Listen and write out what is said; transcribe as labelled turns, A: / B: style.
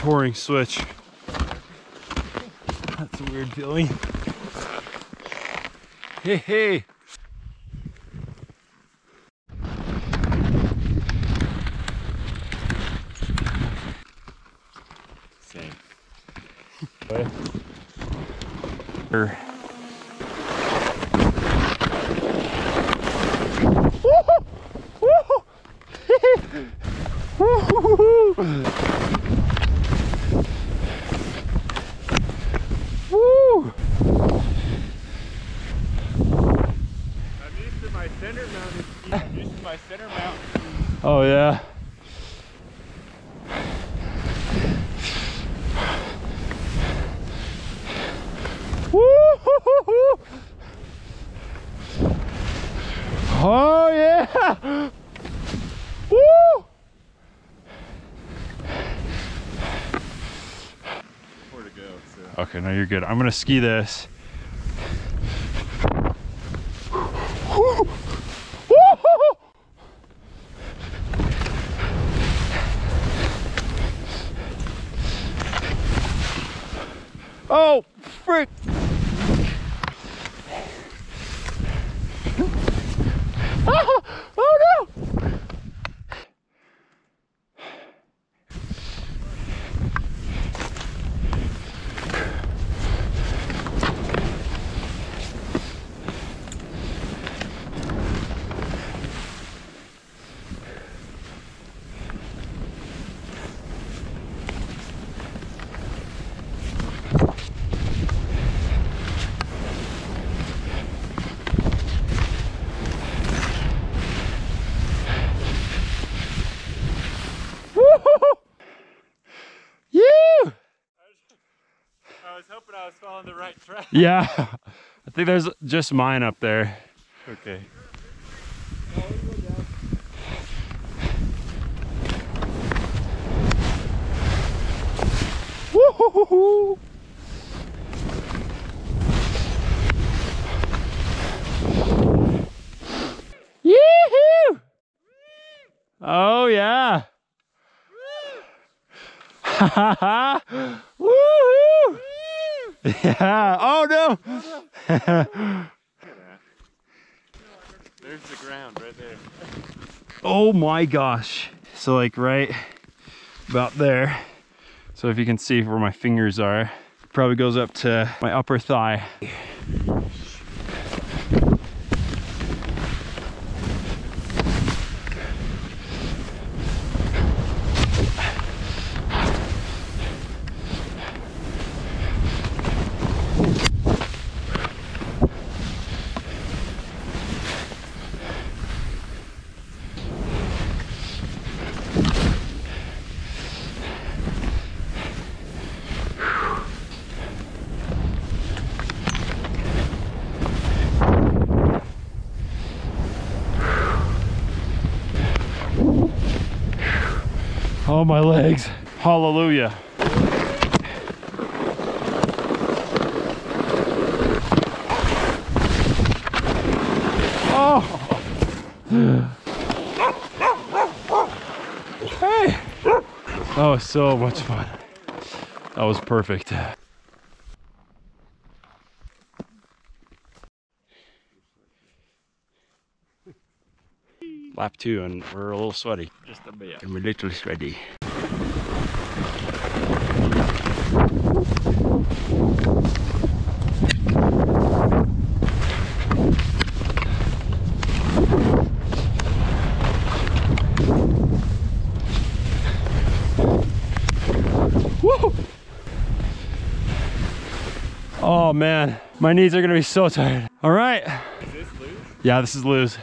A: touring switch. That's a weird feeling. Hey, hey.
B: Same.
A: Or- Woo!
B: I'm used to my center mounted ski. I'm used to my center mount.
A: Oh, oh yeah. Woo! Oh yeah! Woo!
B: Where to go, so.
A: Okay, no, you're good. I'm gonna ski this. Oh, frick! Oh, oh no! Woo! You!
B: I was hoping I was following the right track.
A: Yeah, I think there's just mine up there.
B: Okay.
A: Woo! Yoo-hoo! Oh yeah! Ha ha ha! Woohoo! Yeah! Oh no!
B: There's the ground right there.
A: Oh my gosh. So like right about there. So if you can see where my fingers are, probably goes up to my upper thigh. Oh my legs. Hallelujah. Oh. Hey. That was so much fun. That was perfect. Lap two, and we're a little sweaty.
B: Just a bit.
A: And we're literally sweaty. Woo! Oh man, my knees are gonna be so tired. All right.
B: Is this loose?
A: Yeah, this is Lou's.